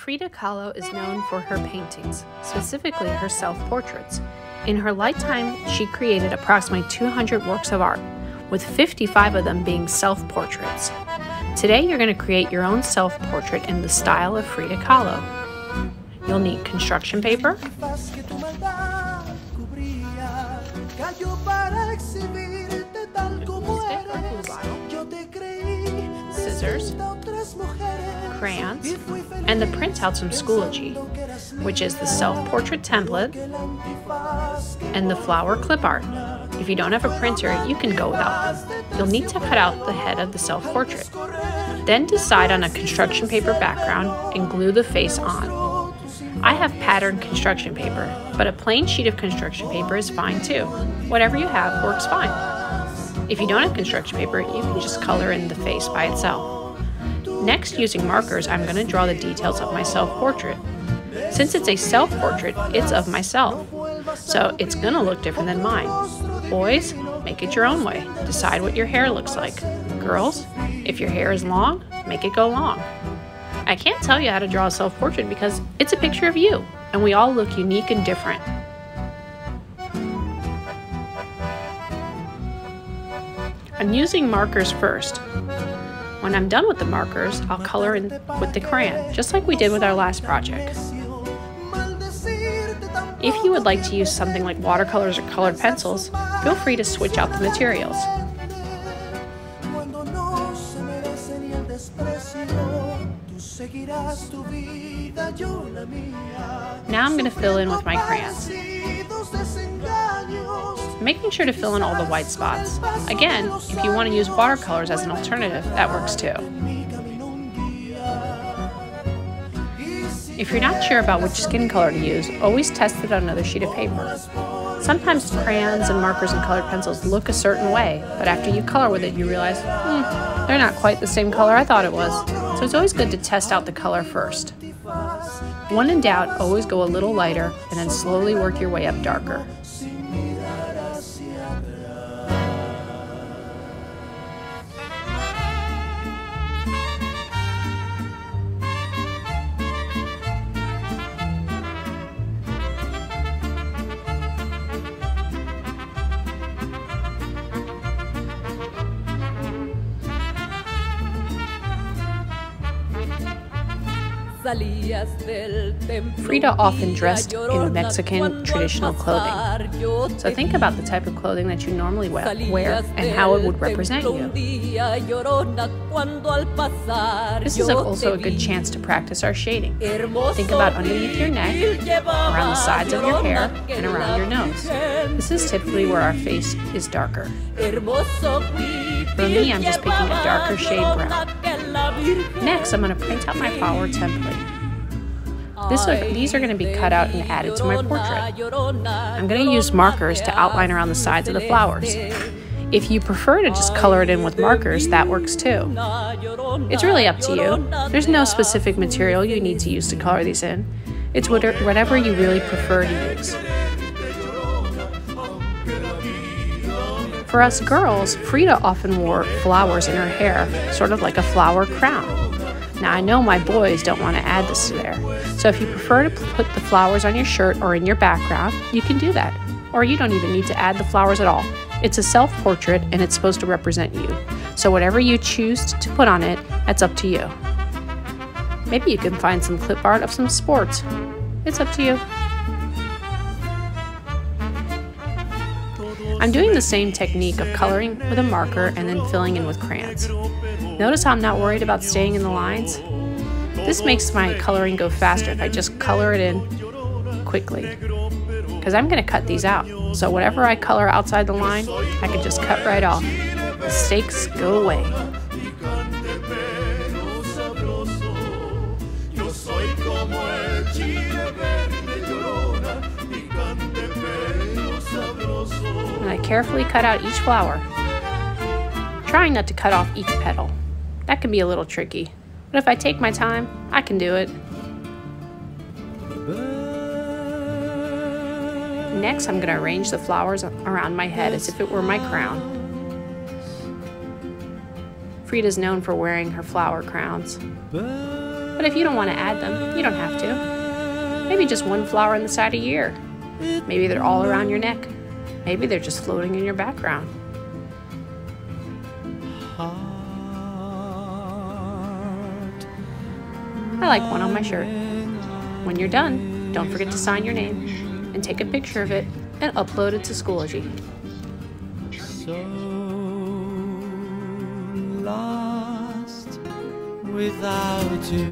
Frida Kahlo is known for her paintings, specifically her self portraits. In her lifetime, she created approximately 200 works of art, with 55 of them being self portraits. Today, you're going to create your own self portrait in the style of Frida Kahlo. You'll need construction paper, scissors, crayons, and the printouts from Schoology, which is the self-portrait template and the flower clip art. If you don't have a printer, you can go without them. You'll need to cut out the head of the self-portrait. Then decide on a construction paper background and glue the face on. I have patterned construction paper, but a plain sheet of construction paper is fine too. Whatever you have works fine. If you don't have construction paper, you can just color in the face by itself. Next, using markers, I'm going to draw the details of my self-portrait. Since it's a self-portrait, it's of myself, so it's going to look different than mine. Boys, make it your own way. Decide what your hair looks like. Girls, if your hair is long, make it go long. I can't tell you how to draw a self-portrait because it's a picture of you, and we all look unique and different. I'm using markers first. When I'm done with the markers, I'll color in with the crayon, just like we did with our last project. If you would like to use something like watercolors or colored pencils, feel free to switch out the materials. Now I'm going to fill in with my crayons. Making sure to fill in all the white spots. Again, if you want to use watercolors as an alternative, that works too. If you're not sure about which skin color to use, always test it on another sheet of paper. Sometimes crayons and markers and colored pencils look a certain way, but after you color with it, you realize, hmm, they're not quite the same color I thought it was. So it's always good to test out the color first. When in doubt, always go a little lighter and then slowly work your way up darker. Frida often dressed in Mexican traditional clothing. So think about the type of clothing that you normally wear and how it would represent you. This is also a good chance to practice our shading. Think about underneath your neck, around the sides of your hair, and around your nose. This is typically where our face is darker. For me, I'm just picking a darker shade brown. Next, I'm going to print out my flower template. Are, these are going to be cut out and added to my portrait. I'm going to use markers to outline around the sides of the flowers. If you prefer to just color it in with markers, that works too. It's really up to you. There's no specific material you need to use to color these in. It's whatever you really prefer to use. For us girls, Frida often wore flowers in her hair, sort of like a flower crown. Now, I know my boys don't want to add this to there, so if you prefer to put the flowers on your shirt or in your background, you can do that. Or you don't even need to add the flowers at all. It's a self portrait and it's supposed to represent you. So, whatever you choose to put on it, that's up to you. Maybe you can find some clip art of some sports. It's up to you. I'm doing the same technique of coloring with a marker and then filling in with crayons. Notice how I'm not worried about staying in the lines? This makes my coloring go faster if I just color it in quickly. Because I'm going to cut these out. So whatever I color outside the line, I can just cut right off. Mistakes go away. Carefully cut out each flower, trying not to cut off each petal. That can be a little tricky, but if I take my time, I can do it. Next, I'm going to arrange the flowers around my head as if it were my crown. Frida's known for wearing her flower crowns. But if you don't want to add them, you don't have to. Maybe just one flower on the side a year. Maybe they're all around your neck. Maybe they're just floating in your background. I like one on my shirt. When you're done, don't forget to sign your name and take a picture of it and upload it to Schoology. So lost without you.